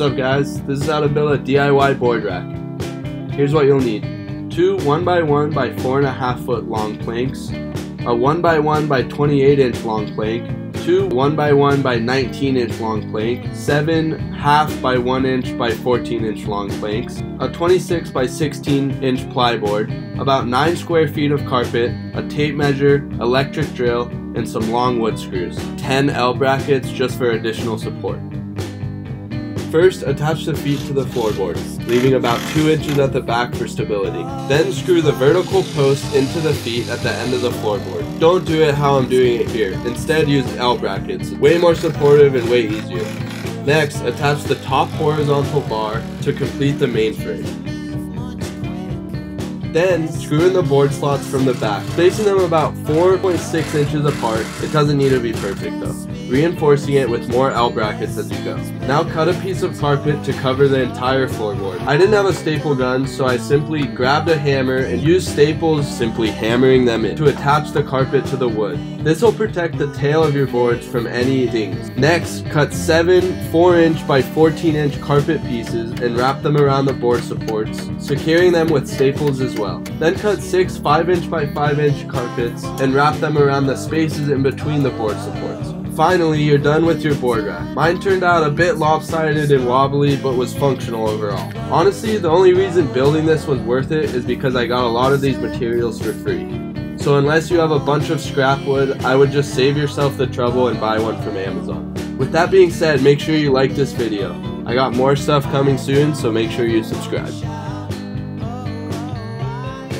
What's up guys? This is how to build a DIY board rack. Here's what you'll need. Two 1x1 by 4.5 foot long planks, a 1x1 by 28 inch long plank, two 1x1 by 19 inch long plank, seven half by 1 inch by 14 inch long planks, a 26 by 16 inch plyboard, about 9 square feet of carpet, a tape measure, electric drill, and some long wood screws. 10 L brackets just for additional support. First, attach the feet to the floorboards, leaving about 2 inches at the back for stability. Then screw the vertical post into the feet at the end of the floorboard. Don't do it how I'm doing it here. Instead, use L brackets. Way more supportive and way easier. Next, attach the top horizontal bar to complete the main frame. Then, screw in the board slots from the back, placing them about 4.6 inches apart. It doesn't need to be perfect though reinforcing it with more L brackets as you go. Now cut a piece of carpet to cover the entire floorboard. I didn't have a staple gun, so I simply grabbed a hammer and used staples, simply hammering them in to attach the carpet to the wood. This will protect the tail of your boards from any dings. Next, cut 7 4 inch by 14 inch carpet pieces and wrap them around the board supports, securing them with staples as well. Then cut 6 5 inch by 5 inch carpets and wrap them around the spaces in between the board supports. Finally, you're done with your board rack. Mine turned out a bit lopsided and wobbly, but was functional overall. Honestly, the only reason building this was worth it is because I got a lot of these materials for free. So unless you have a bunch of scrap wood, I would just save yourself the trouble and buy one from Amazon. With that being said, make sure you like this video. I got more stuff coming soon, so make sure you subscribe.